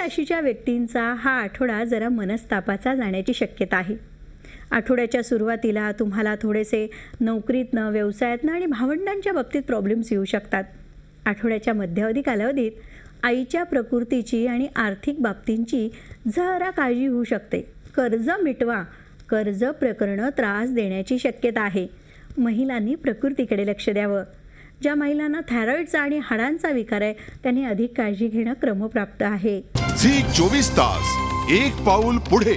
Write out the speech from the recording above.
राशीच्या व्यक्तींचा हा आठवडा जरा मनस्तापाचा जाण्याची शक्यता आहे. आठवड्याच्या सुरुवातीला तुम्हाला थोडेसे नोकरीतनं व्यवसायातनं आणि भावंडांच्या बाबतीत प्रॉब्लेम्स येऊ शकतात. आठवड्याच्या मध्यावधी कालावधीत आईच्या प्रकृतीची आणि आर्थिक बाबतींची जरा काळजी होऊ शकते. कर्ज मिटवा कर्ज प्रकरणं त्रास देण्याची शक्यता आहे. महिलांनी प्रकृतीकडे लक्ष द्यावं. ज्या महिलांना थायरॉईडचा आणि हाडांचा विकार आहे त्यांनी अधिक काळजी घेणं क्रमप्राप्त आहे. झी चोवीस तास एक पाऊल पुढे.